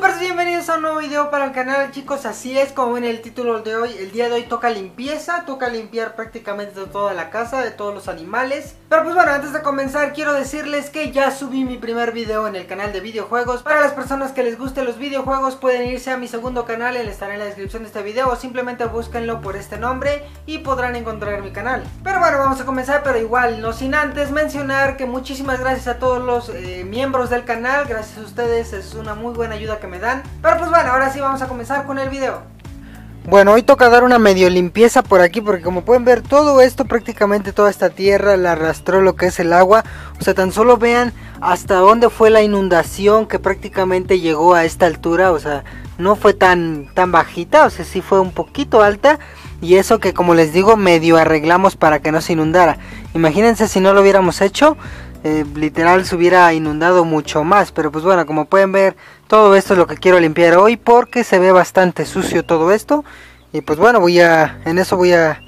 Super bienvenidos a un nuevo video para el canal chicos, así es como ven el título de hoy, el día de hoy toca limpieza, toca limpiar prácticamente toda la casa, de todos los animales. Pero pues bueno, antes de comenzar quiero decirles que ya subí mi primer video en el canal de videojuegos. Para las personas que les gusten los videojuegos pueden irse a mi segundo canal, él estará en la descripción de este video. O simplemente búsquenlo por este nombre y podrán encontrar mi canal. Pero bueno, vamos a comenzar, pero igual no sin antes mencionar que muchísimas gracias a todos los eh, miembros del canal. Gracias a ustedes, es una muy buena ayuda que me dan. Pero pues bueno, ahora sí vamos a comenzar con el video. Bueno, hoy toca dar una medio limpieza por aquí porque como pueden ver todo esto, prácticamente toda esta tierra la arrastró lo que es el agua. O sea, tan solo vean hasta dónde fue la inundación que prácticamente llegó a esta altura. O sea, no fue tan, tan bajita, o sea, sí fue un poquito alta. Y eso que como les digo, medio arreglamos para que no se inundara. Imagínense si no lo hubiéramos hecho, eh, literal se hubiera inundado mucho más. Pero pues bueno, como pueden ver, todo esto es lo que quiero limpiar hoy porque se ve bastante sucio todo esto. Y pues bueno, voy a, en eso voy a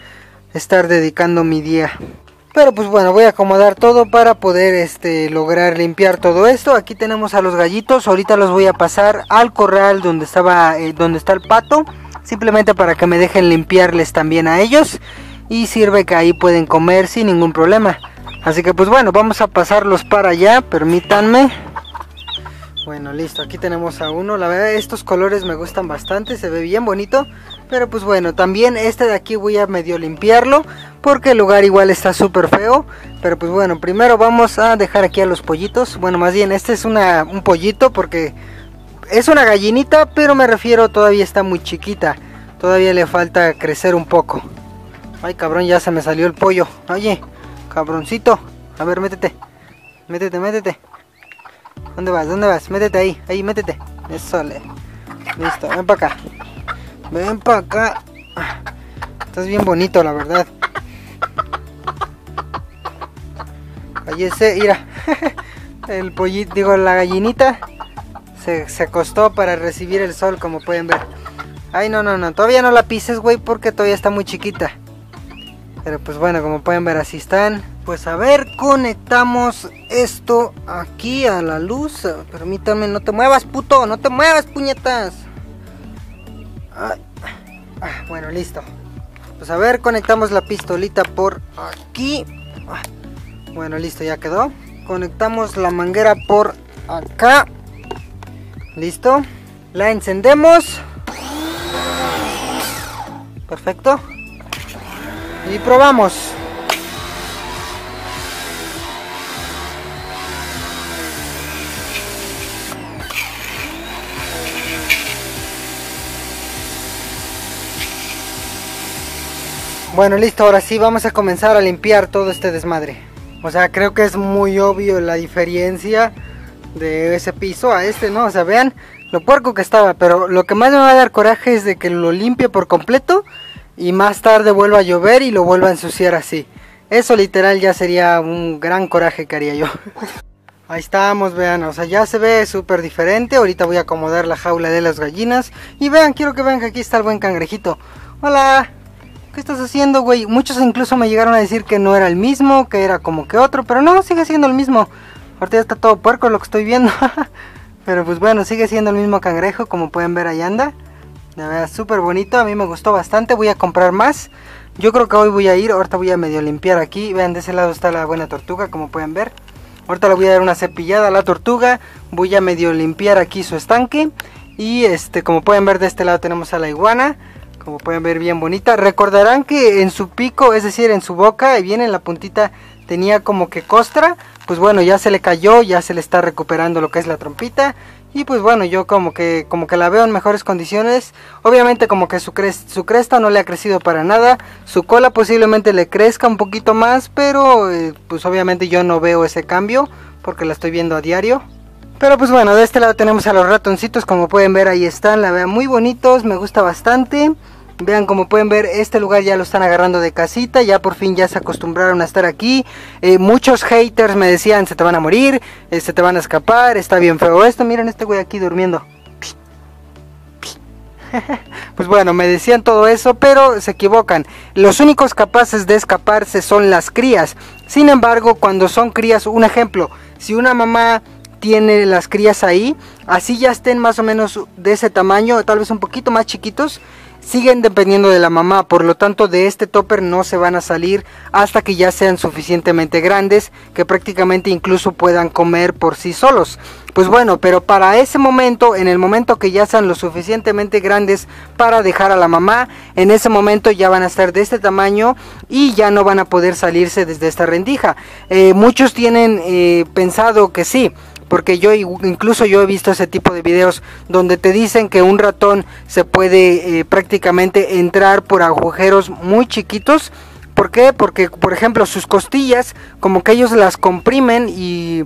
estar dedicando mi día. Pero pues bueno, voy a acomodar todo para poder este, lograr limpiar todo esto. Aquí tenemos a los gallitos, ahorita los voy a pasar al corral donde, estaba, eh, donde está el pato. Simplemente para que me dejen limpiarles también a ellos. Y sirve que ahí pueden comer sin ningún problema. Así que pues bueno, vamos a pasarlos para allá, permítanme. Bueno, listo, aquí tenemos a uno. La verdad, estos colores me gustan bastante, se ve bien bonito. Pero pues bueno, también este de aquí voy a medio limpiarlo. Porque el lugar igual está súper feo. Pero pues bueno, primero vamos a dejar aquí a los pollitos. Bueno, más bien, este es una, un pollito porque es una gallinita, pero me refiero todavía está muy chiquita. Todavía le falta crecer un poco. Ay, cabrón, ya se me salió el pollo. Oye, Cabroncito. A ver, métete. Métete, métete. ¿Dónde vas? ¿Dónde vas? Métete ahí. Ahí, métete. Eso, le. Listo, ven para acá. Ven para acá. Estás bien bonito, la verdad. Cállese, mira. El pollito, digo, la gallinita se, se acostó para recibir el sol, como pueden ver. Ay, no, no, no. Todavía no la pises, güey, porque todavía está muy chiquita. Pero pues bueno, como pueden ver así están. Pues a ver, conectamos esto aquí a la luz. Permítanme, no te muevas, puto, no te muevas, puñetas. Ah, bueno, listo. Pues a ver, conectamos la pistolita por aquí. Ah, bueno, listo, ya quedó. Conectamos la manguera por acá. Listo. La encendemos. Perfecto. Y probamos. Bueno, listo, ahora sí vamos a comenzar a limpiar todo este desmadre. O sea, creo que es muy obvio la diferencia de ese piso a este, ¿no? O sea, vean lo puerco que estaba, pero lo que más me va a dar coraje es de que lo limpie por completo y más tarde vuelva a llover y lo vuelva a ensuciar así. Eso literal ya sería un gran coraje que haría yo. Ahí estamos, vean, o sea, ya se ve súper diferente. Ahorita voy a acomodar la jaula de las gallinas. Y vean, quiero que vean que aquí está el buen cangrejito. Hola, ¿qué estás haciendo, güey? Muchos incluso me llegaron a decir que no era el mismo, que era como que otro, pero no, sigue siendo el mismo. Ahorita ya está todo puerco lo que estoy viendo. pero pues bueno, sigue siendo el mismo cangrejo, como pueden ver ahí anda. La verdad, súper bonito, a mí me gustó bastante, voy a comprar más. Yo creo que hoy voy a ir, ahorita voy a medio limpiar aquí. Vean, de ese lado está la buena tortuga, como pueden ver. Ahorita le voy a dar una cepillada a la tortuga. Voy a medio limpiar aquí su estanque. Y este, como pueden ver, de este lado tenemos a la iguana. Como pueden ver, bien bonita. Recordarán que en su pico, es decir, en su boca, y bien en la puntita, tenía como que costra. Pues bueno, ya se le cayó, ya se le está recuperando lo que es la trompita. Y pues bueno, yo como que como que la veo en mejores condiciones. Obviamente como que su, su cresta no le ha crecido para nada. Su cola posiblemente le crezca un poquito más, pero eh, pues obviamente yo no veo ese cambio porque la estoy viendo a diario. Pero pues bueno, de este lado tenemos a los ratoncitos, como pueden ver ahí están, la vean muy bonitos, me gusta bastante. Vean como pueden ver este lugar ya lo están agarrando de casita, ya por fin ya se acostumbraron a estar aquí. Eh, muchos haters me decían se te van a morir, eh, se te van a escapar, está bien feo esto. Miren este güey aquí durmiendo. pues bueno, me decían todo eso, pero se equivocan. Los únicos capaces de escaparse son las crías. Sin embargo, cuando son crías, un ejemplo, si una mamá tiene las crías ahí, así ya estén más o menos de ese tamaño, tal vez un poquito más chiquitos, siguen dependiendo de la mamá, por lo tanto de este topper no se van a salir hasta que ya sean suficientemente grandes, que prácticamente incluso puedan comer por sí solos. Pues bueno, pero para ese momento, en el momento que ya sean lo suficientemente grandes para dejar a la mamá, en ese momento ya van a estar de este tamaño y ya no van a poder salirse desde esta rendija. Eh, muchos tienen eh, pensado que sí, porque yo incluso yo he visto ese tipo de videos donde te dicen que un ratón se puede eh, prácticamente entrar por agujeros muy chiquitos. ¿Por qué? Porque por ejemplo sus costillas como que ellos las comprimen y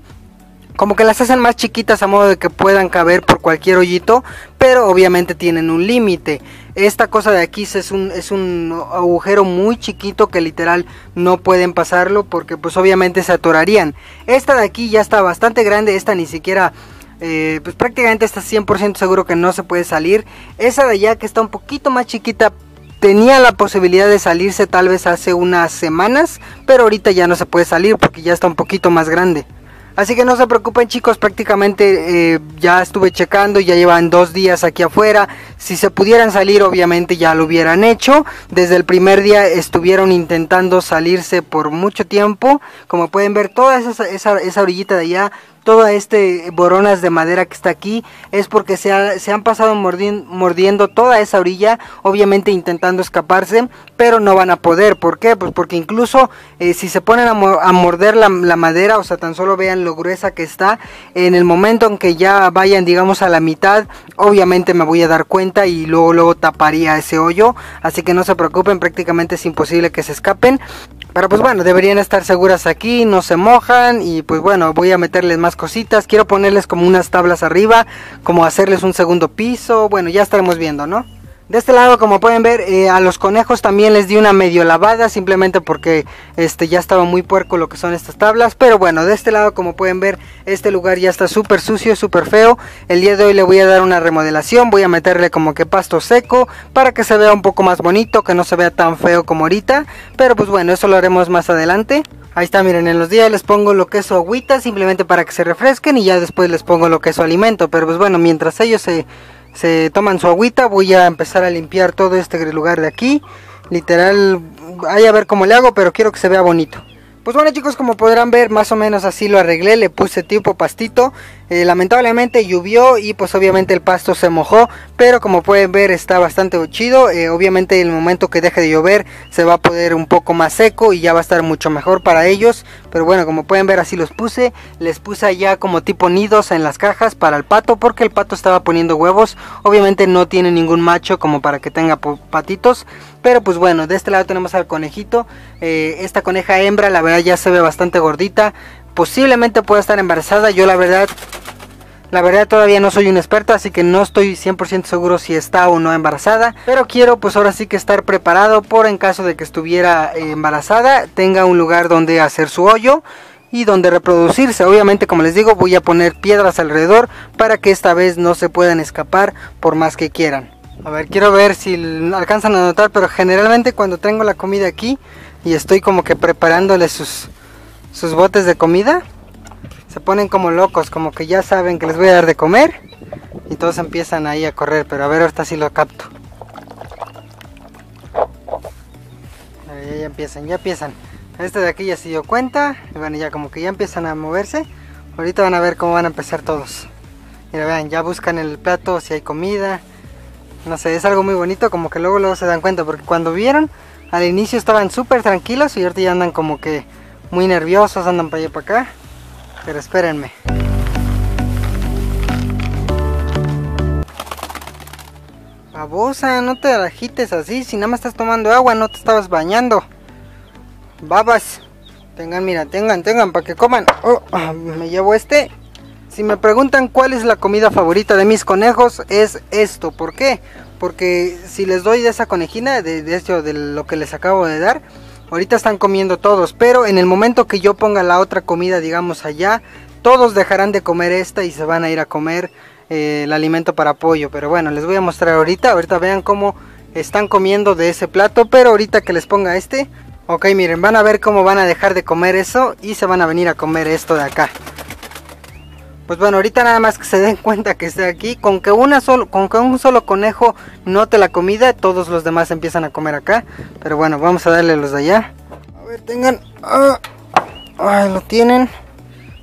como que las hacen más chiquitas a modo de que puedan caber por cualquier hoyito, pero obviamente tienen un límite. Esta cosa de aquí es un, es un agujero muy chiquito que literal no pueden pasarlo porque pues obviamente se atorarían. Esta de aquí ya está bastante grande, esta ni siquiera... Eh, pues prácticamente está 100% seguro que no se puede salir. Esa de allá que está un poquito más chiquita tenía la posibilidad de salirse tal vez hace unas semanas, pero ahorita ya no se puede salir porque ya está un poquito más grande. Así que no se preocupen chicos, prácticamente eh, ya estuve checando, ya llevan dos días aquí afuera. Si se pudieran salir obviamente ya lo hubieran hecho. Desde el primer día estuvieron intentando salirse por mucho tiempo. Como pueden ver toda esa, esa, esa orillita de allá toda este boronas de madera que está aquí es porque se, han pasado mordiendo, toda esa orilla, obviamente intentando escaparse, pero no van a poder. ¿Por qué? Pues porque incluso eh, si se ponen a, morder la, madera, o sea, tan solo vean lo gruesa que está, en el momento en que ya vayan, digamos, a la mitad, obviamente me voy a dar cuenta y luego, luego taparía ese hoyo. Así que no se preocupen, prácticamente es imposible que se escapen. Pero pues bueno, deberían estar seguras aquí, no se mojan y pues bueno, voy a meterles más cositas. Quiero ponerles como unas tablas arriba, como hacerles un segundo piso. Bueno, ya estaremos viendo, ¿no? De este lado, como pueden ver, eh, a los conejos también les di una medio lavada, simplemente porque este ya estaba muy puerco lo que son estas tablas. Pero bueno, de este lado, como pueden ver, este lugar ya está súper sucio, súper feo. El día de hoy le voy a dar una remodelación, voy a meterle como que pasto seco para que se vea un poco más bonito, que no se vea tan feo como ahorita. Pero pues bueno, eso lo haremos más adelante. Ahí está, miren, en los días les pongo lo que es su agüita, simplemente para que se refresquen y ya después les pongo lo que es su alimento. Pero pues bueno, mientras ellos se se toman su agüita, voy a empezar a limpiar todo este lugar de aquí. Literal, ahí a ver cómo le hago, pero quiero que se vea bonito. Pues bueno chicos, como podrán ver, más o menos así lo arreglé, le puse tipo pastito. Eh, lamentablemente llovió y pues obviamente el pasto se mojó, pero como pueden ver está bastante chido. Eh, obviamente el momento que deje de llover se va a poder un poco más seco y ya va a estar mucho mejor para ellos. Pero bueno, como pueden ver así los puse. Les puse allá como tipo nidos en las cajas para el pato porque el pato estaba poniendo huevos. Obviamente no tiene ningún macho como para que tenga patitos. Pero pues bueno, de este lado tenemos al conejito. Eh, esta coneja hembra la verdad ya se ve bastante gordita posiblemente pueda estar embarazada. Yo la verdad, la verdad todavía no soy un experto, así que no estoy 100% seguro si está o no embarazada. Pero quiero pues ahora sí que estar preparado por en caso de que estuviera eh, embarazada, tenga un lugar donde hacer su hoyo y donde reproducirse. Obviamente, como les digo, voy a poner piedras alrededor para que esta vez no se puedan escapar por más que quieran. A ver, quiero ver si alcanzan a notar, pero generalmente cuando tengo la comida aquí y estoy como que preparándole sus sus botes de comida, se ponen como locos, como que ya saben que les voy a dar de comer y todos empiezan ahí a correr, pero a ver ahorita sí lo capto. ya, empiezan, ya empiezan. Este de aquí ya se dio cuenta, y bueno, ya como que ya empiezan a moverse. Ahorita van a ver cómo van a empezar todos. Mira, vean, ya buscan el plato si hay comida. No sé, es algo muy bonito, como que luego luego se dan cuenta, porque cuando vieron, al inicio estaban súper tranquilos y ahorita ya andan como que muy nerviosos, andan para allá para acá. Pero espérenme. Babosa, no te agites así. Si nada más estás tomando agua, no te estabas bañando. Babas. Tengan, mira, tengan, tengan, para que coman. Oh, ah, me llevo este. Si me preguntan cuál es la comida favorita de mis conejos, es esto. ¿Por qué? Porque si les doy de esa conejina, de, de esto, de lo que les acabo de dar, Ahorita están comiendo todos, pero en el momento que yo ponga la otra comida, digamos allá, todos dejarán de comer esta y se van a ir a comer eh, el alimento para pollo. Pero bueno, les voy a mostrar ahorita. Ahorita vean cómo están comiendo de ese plato. Pero ahorita que les ponga este, ok, miren, van a ver cómo van a dejar de comer eso y se van a venir a comer esto de acá. Pues bueno, ahorita nada más que se den cuenta que esté aquí, con que una solo, con que un solo conejo note la comida, todos los demás empiezan a comer acá. Pero bueno, vamos a darle los de allá. A ver, tengan, ah, ay, lo tienen.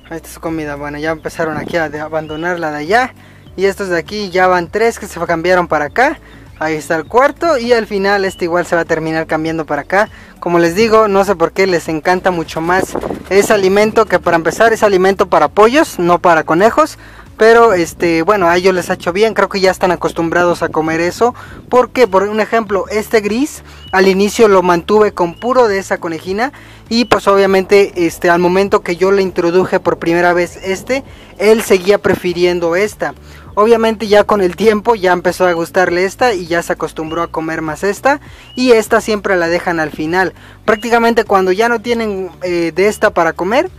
Ahí está su comida. Bueno, ya empezaron aquí a abandonar la de allá. Y estos de aquí ya van tres que se cambiaron para acá. Ahí está el cuarto y al final este igual se va a terminar cambiando para acá. Como les digo, no sé por qué les encanta mucho más ese alimento que para empezar es alimento para pollos, no para conejos. Pero este, bueno, a ellos les ha hecho bien, creo que ya están acostumbrados a comer eso. Porque, por un ejemplo, este gris al inicio lo mantuve con puro de esa conejina. Y pues obviamente este, al momento que yo le introduje por primera vez este, él seguía prefiriendo esta. Obviamente ya con el tiempo ya empezó a gustarle esta y ya se acostumbró a comer más esta. Y esta siempre la dejan al final. Prácticamente cuando ya no tienen eh, de esta para comer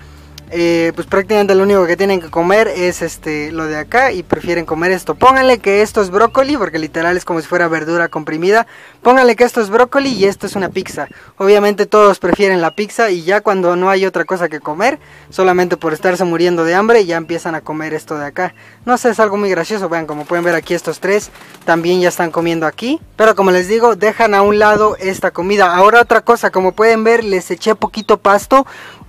eh, pues prácticamente lo único que tienen que comer es este lo de acá y prefieren comer esto. Pónganle que esto es brócoli, porque literal es como si fuera verdura comprimida. Pónganle que esto es brócoli y esto es una pizza. Obviamente todos prefieren la pizza y ya cuando no hay otra cosa que comer, solamente por estarse muriendo de hambre, ya empiezan a comer esto de acá. No sé, es algo muy gracioso. Vean, como pueden ver aquí estos tres también ya están comiendo aquí. Pero como les digo, dejan a un lado esta comida. Ahora otra cosa, como pueden ver, les eché poquito pasto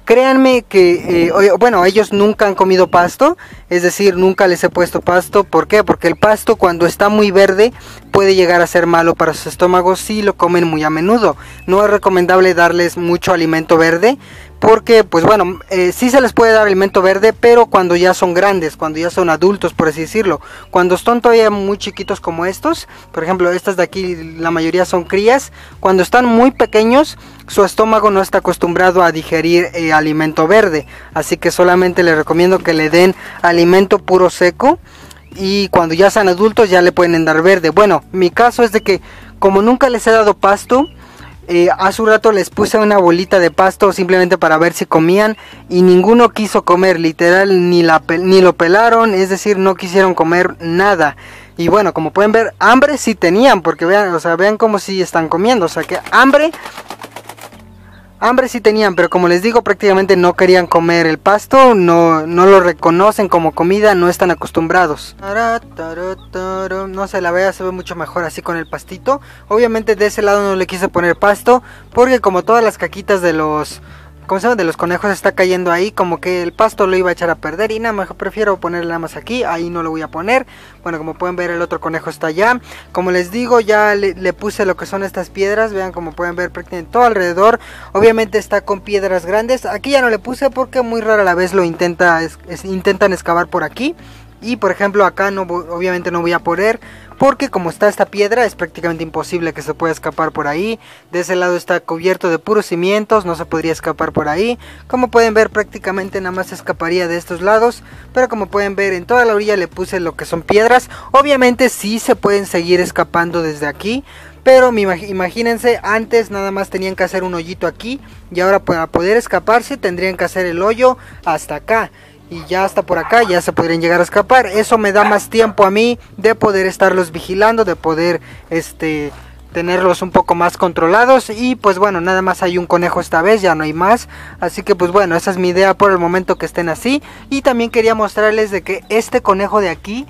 Créanme que, eh, bueno, ellos nunca han comido pasto, es decir, nunca les he puesto pasto. ¿Por qué? Porque el pasto cuando está muy verde puede llegar a ser malo para sus estómagos si lo comen muy a menudo. No es recomendable darles mucho alimento verde porque pues bueno, eh, sí se les puede dar alimento verde, pero cuando ya son grandes, cuando ya son adultos, por así decirlo. Cuando están todavía muy chiquitos como estos, por ejemplo, estas de aquí la mayoría son crías, cuando están muy pequeños, su estómago no está acostumbrado a digerir eh, alimento verde, así que solamente les recomiendo que le den alimento puro seco y cuando ya sean adultos ya le pueden dar verde. Bueno, mi caso es de que como nunca les he dado pasto, eh, hace un rato les puse una bolita de pasto simplemente para ver si comían y ninguno quiso comer, literal, ni, la, ni lo pelaron, es decir, no quisieron comer nada. Y bueno, como pueden ver, hambre sí tenían, porque vean, o sea, vean cómo sí están comiendo, o sea que hambre Hambre sí tenían, pero como les digo, prácticamente no querían comer el pasto, no, no lo reconocen como comida, no están acostumbrados. No se la vea, se ve mucho mejor así con el pastito. Obviamente de ese lado no le quise poner pasto, porque como todas las caquitas de los como se? De los conejos está cayendo ahí, como que el pasto lo iba a echar a perder y nada, mejor prefiero ponerle nada más aquí, ahí no lo voy a poner. Bueno, como pueden ver el otro conejo está allá. Como les digo, ya le, puse lo que son estas piedras, vean como pueden ver prácticamente todo alrededor. Obviamente está con piedras grandes, aquí ya no le puse porque muy rara la vez lo intenta, intentan excavar por aquí. Y por ejemplo acá no obviamente no voy a poner porque como está esta piedra es prácticamente imposible que se pueda escapar por ahí. De ese lado está cubierto de puros cimientos, no se podría escapar por ahí. Como pueden ver prácticamente nada más escaparía de estos lados, pero como pueden ver en toda la orilla le puse lo que son piedras. Obviamente sí se pueden seguir escapando desde aquí. Pero imagínense, antes nada más tenían que hacer un hoyito aquí y ahora para poder escaparse tendrían que hacer el hoyo hasta acá y ya hasta por acá ya se podrían llegar a escapar. Eso me da más tiempo a mí de poder estarlos vigilando, de poder este tenerlos un poco más controlados y pues bueno, nada más hay un conejo esta vez, ya no hay más. Así que pues bueno, esa es mi idea por el momento que estén así y también quería mostrarles de que este conejo de aquí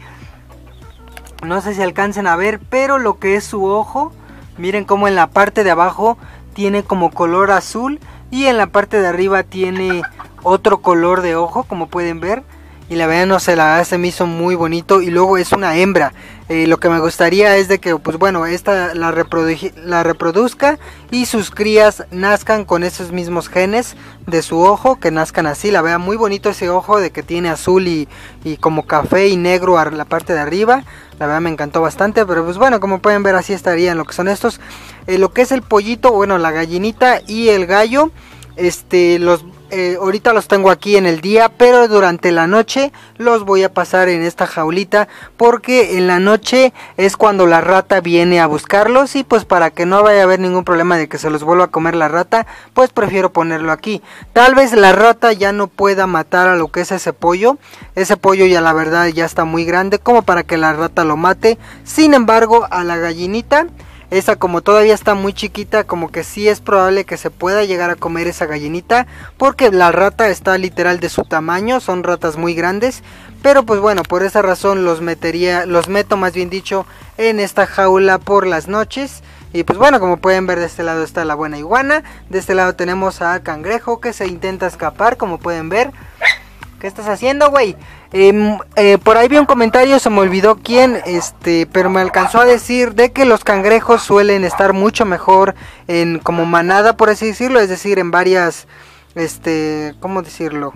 no sé si alcancen a ver, pero lo que es su ojo, miren como en la parte de abajo tiene como color azul y en la parte de arriba tiene otro color de ojo como pueden ver. Y la verdad no se la se me hizo muy bonito. Y luego es una hembra. Eh, lo que me gustaría es de que pues bueno esta la, la reproduzca y sus crías nazcan con esos mismos genes de su ojo que nazcan así. La vea muy bonito ese ojo de que tiene azul y, y como café y negro a la parte de arriba. La verdad me encantó bastante pero pues bueno como pueden ver así estarían lo que son estos. Eh, lo que es el pollito bueno la gallinita y el gallo este los eh, ahorita los tengo aquí en el día, pero durante la noche los voy a pasar en esta jaulita porque en la noche es cuando la rata viene a buscarlos y pues para que no vaya a haber ningún problema de que se los vuelva a comer la rata, pues prefiero ponerlo aquí. Tal vez la rata ya no pueda matar a lo que es ese pollo, ese pollo ya la verdad ya está muy grande como para que la rata lo mate, sin embargo a la gallinita esa como todavía está muy chiquita, como que sí es probable que se pueda llegar a comer esa gallinita, porque la rata está literal de su tamaño, son ratas muy grandes, pero pues bueno, por esa razón los metería, los meto más bien dicho en esta jaula por las noches. Y pues bueno, como pueden ver de este lado está la buena iguana, de este lado tenemos a cangrejo que se intenta escapar, como pueden ver. ¿Qué estás haciendo, güey? Em, eh, por ahí vi un comentario, se me olvidó quién, este, pero me alcanzó a decir de que los cangrejos suelen estar mucho mejor en como manada, por así decirlo, es decir, en varias, este, ¿cómo decirlo?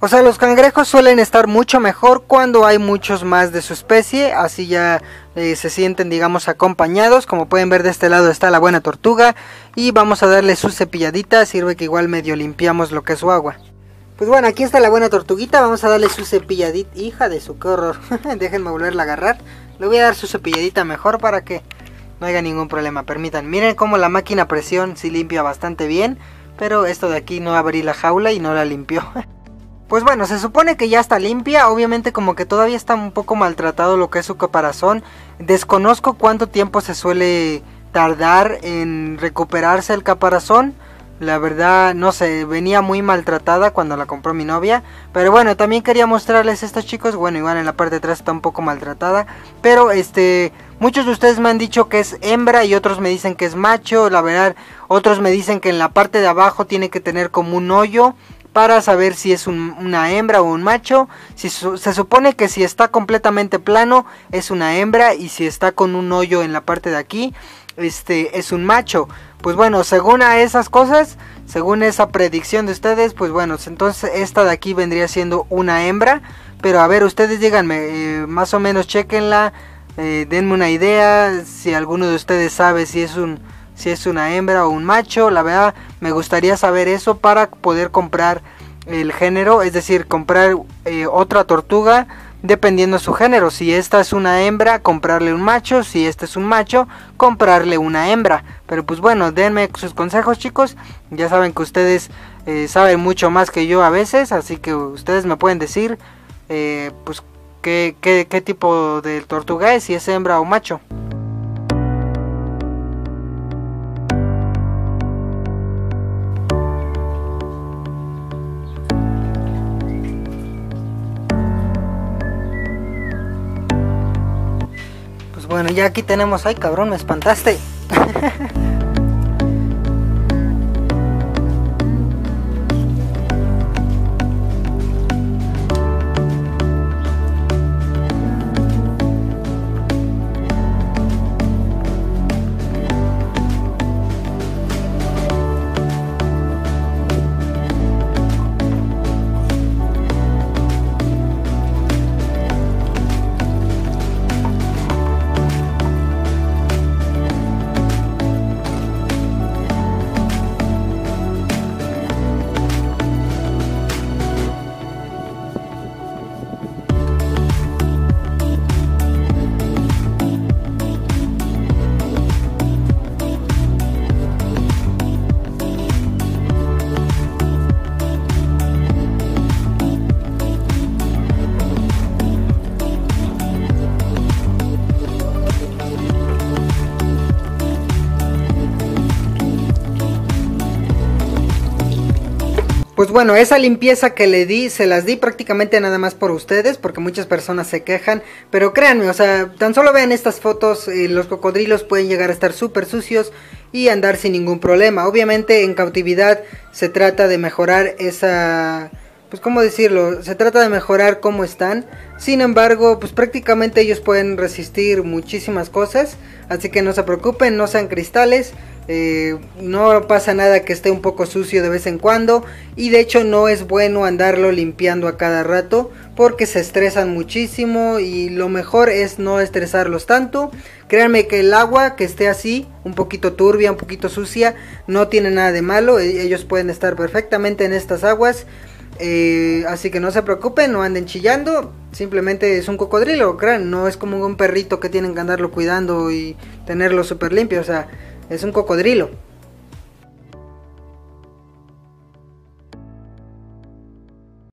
O sea, los cangrejos suelen estar mucho mejor cuando hay muchos más de su especie, así ya eh, se sienten, digamos, acompañados. Como pueden ver de este lado está la buena tortuga y vamos a darle su cepilladita, sirve que igual medio limpiamos lo que es su agua. Pues bueno, aquí está la buena tortuguita, vamos a darle su cepilladita, hija de su, qué horror, déjenme volverla a agarrar. Le voy a dar su cepilladita mejor para que no haya ningún problema, permitan. Miren cómo la máquina presión sí limpia bastante bien, pero esto de aquí no abrí la jaula y no la limpió. Pues bueno, se supone que ya está limpia, obviamente como que todavía está un poco maltratado lo que es su caparazón. Desconozco cuánto tiempo se suele tardar en recuperarse el caparazón. La verdad, no sé, venía muy maltratada cuando la compró mi novia. Pero bueno, también quería mostrarles estos chicos. Bueno, igual en la parte de atrás está un poco maltratada. Pero este, muchos de ustedes me han dicho que es hembra y otros me dicen que es macho. La verdad, otros me dicen que en la parte de abajo tiene que tener como un hoyo para saber si es una hembra o un macho. Si se supone que si está completamente plano es una hembra y si está con un hoyo en la parte de aquí este es un macho. Pues bueno, según a esas cosas, según esa predicción de ustedes, pues bueno, entonces esta de aquí vendría siendo una hembra. Pero a ver, ustedes díganme, eh, más o menos chequenla, eh, denme una idea, si alguno de ustedes sabe si es un si es una hembra o un macho. La verdad me gustaría saber eso para poder comprar el género, es decir, comprar eh, otra tortuga dependiendo su género. Si esta es una hembra, comprarle un macho. Si este es un macho, comprarle una hembra. Pero pues bueno, denme sus consejos chicos. Ya saben que ustedes eh, saben mucho más que yo a veces. Así que ustedes me pueden decir eh, pues qué, qué, qué tipo de tortuga es, si es hembra o macho. Ya aquí tenemos... ¡Ay, cabrón, me espantaste! Pues bueno, esa limpieza que le di, se las di prácticamente nada más por ustedes, porque muchas personas se quejan, pero créanme, o sea, tan solo vean estas fotos, eh, los cocodrilos pueden llegar a estar súper sucios y andar sin ningún problema. Obviamente en cautividad se trata de mejorar esa pues cómo decirlo, se trata de mejorar cómo están. Sin embargo, pues prácticamente ellos pueden resistir muchísimas cosas, así que no se preocupen, no sean cristales. Eh, no pasa nada que esté un poco sucio de vez en cuando y de hecho no es bueno andarlo limpiando a cada rato porque se estresan muchísimo y lo mejor es no estresarlos tanto. Créanme que el agua que esté así, un poquito turbia, un poquito sucia, no tiene nada de malo. E-, ellos pueden estar perfectamente en estas aguas. Eh, así que no se preocupen, no anden chillando. Simplemente es un cocodrilo, crean. No es como un perrito que tienen que andarlo cuidando y tenerlo súper limpio. O sea, es un cocodrilo.